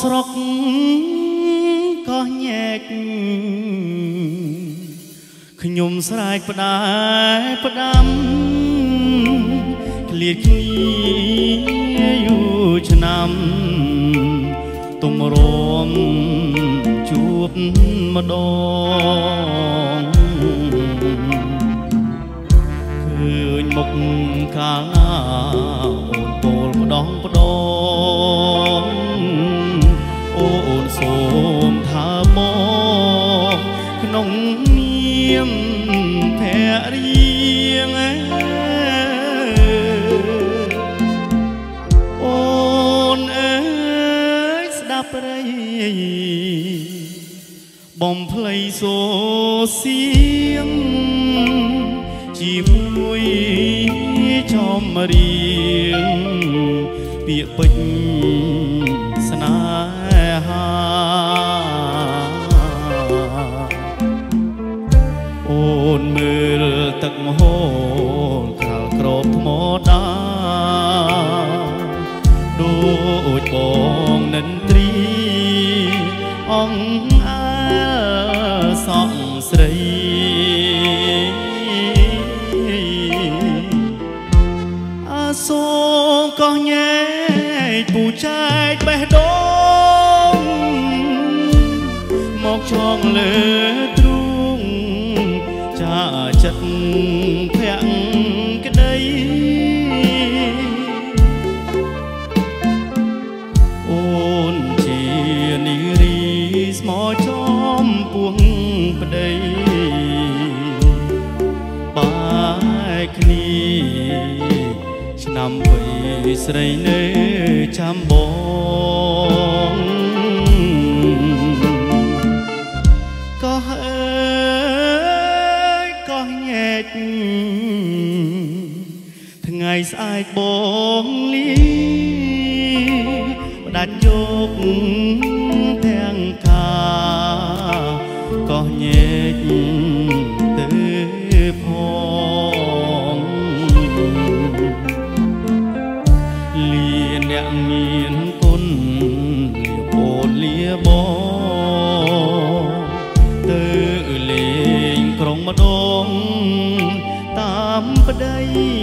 ស្រុកកោះញែកខ្ញុំស្រែកផ្ដាយផ្ដាំឃ្លាតគ្នាយូរឆ្នាំទំរំជួបម្ដងឃើញមុខកាលណាអូនពោលផ្ដងផ្ដង មភរិយាអូនអើយស្ដាប់ព្រៃបំភ្លៃសូសៀងជាមួយចំរៀងពាក្យពេចន៍ អង្គអើសក់ស្រីអាសូរក៏ញែកពូចែកបេះដូងមកចងលើ ឆ្នាំវ័យស្រីនៅចាំបងក៏អើយក៏ញែកថ្ងៃស្អែកបងលីផ្ដាច់យកទាំងកាក៏ញែក តាមប្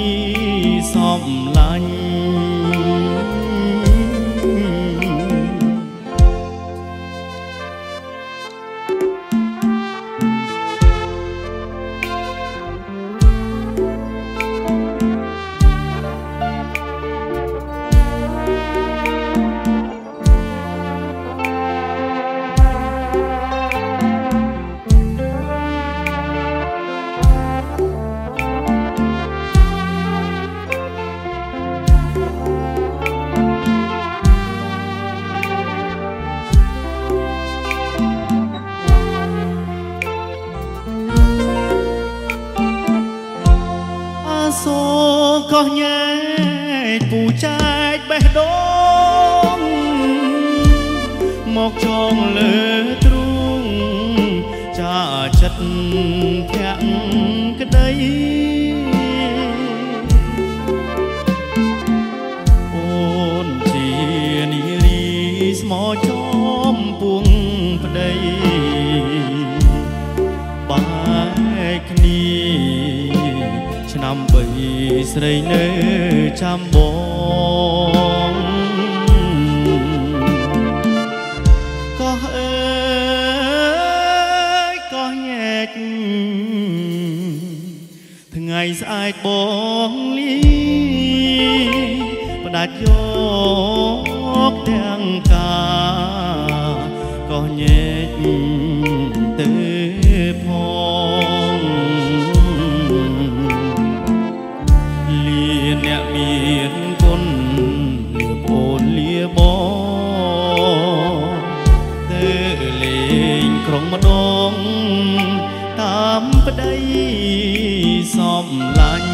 ដូងមកចងលើទ្រូងចាចិត្ត ឆ្នាំបីស្រីនៅចាំបងក៏អើយក៏ញែកថ្ងៃស្អែកបងលីផ្ដាច់យកទាំងកាក៏ញែកទៅផង ក្រុងម្ដងតាមប្តីសំឡាញ់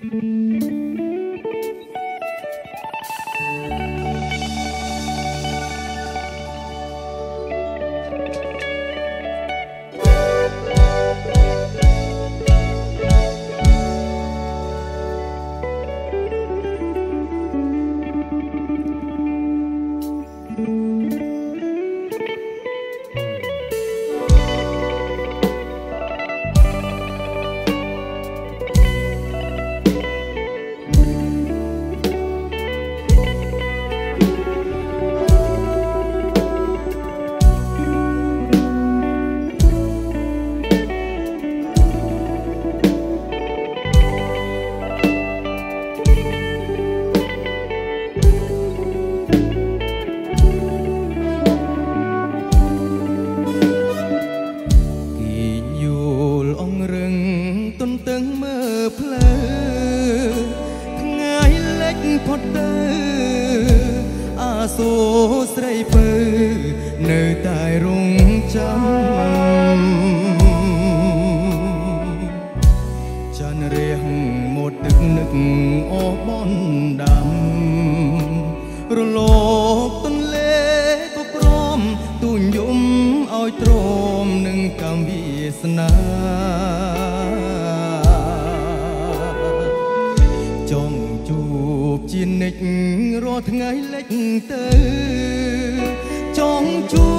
Thank បបនដាំរលោកទន្លេក៏ព្រមទូញយំឲ្យទ្រាំនឹងកម្មវាសនាចង់ជួបជានិច្ចរាល់ថ្ងៃលិចទៅចង់ជួប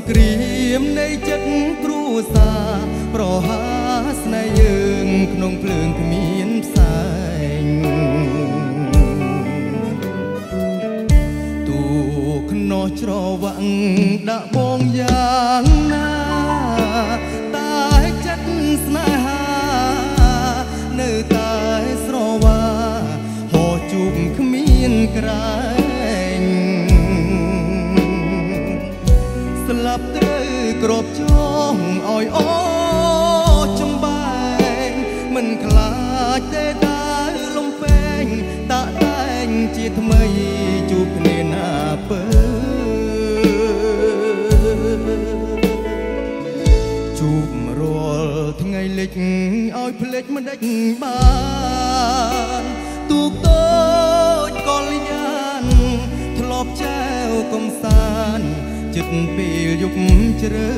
ង្គ្រាមនៃចិត្តគ្រួសារប្រហាស្នេហ៍យើងក្នុងភ្លើងគ្មានផ្សែងទូខ្នោះច្រវាក់ដាក់បងយ៉ាងណាតែចិត្តស្នេហានៅតែស្រវាហោជួបគ្មានក្រែ ត្រូវក្របចងឲ្យអចំបែងមិនខ្លាចទេដើរលំពេងតាក់តែងជាថ្មីជួបគ្នាណាពើជួបរាល់ថ្ងៃលិចឲ្យភ្លេចមិនដេចបានទូកតូចកលយានធ្លាប់ចែវកំសាន្ត ចិត្តពេលយប់ជ្រៅ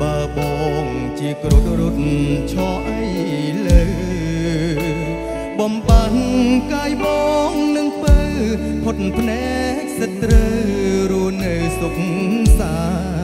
បើបងជាគ្រុឌរត់ឆោអីលើបំបានកាយបងនឹងពើផុតភ្នែកសត្រូវរស់នៅសុខសាន្ត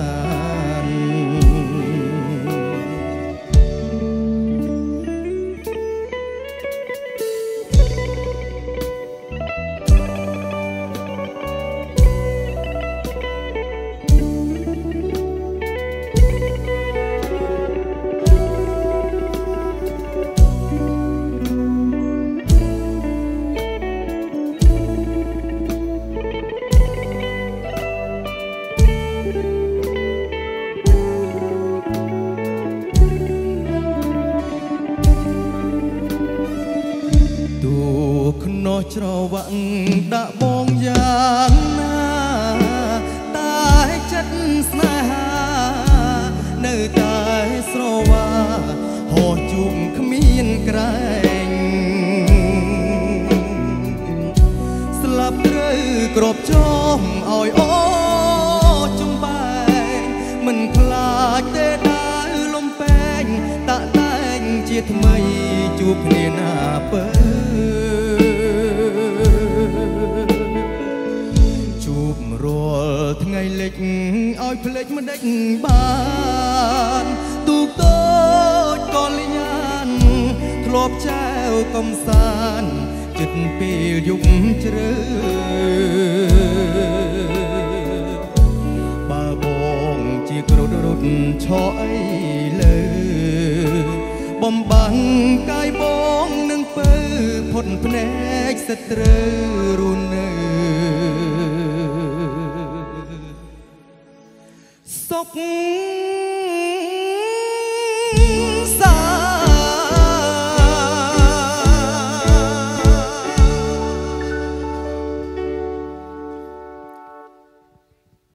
យ៉ាងណាតែចិត្តស្នេហានៅតែស្រវាហោះជួបគ្មានក្រែងស្លាប់ត្រូវក្របចងឲ្យអចំបែងមិនខ្លាចទេដើរលំពេងតាក់តែងជាថ្មីជួបគ្នាណាពើ ថ្ងៃលិចឲ្យភ្លេចមិនដេចបានទូកតូចកលយានធ្លាប់ចែវកំសាន្តចិត្តពេលយប់ជ្រៅបើបងជាគ្រុឌរត់ឆោអីលើបំបាំងកាយបងនឹងពើផុតភ្នែកសត្រូវ រស់នៅសុខ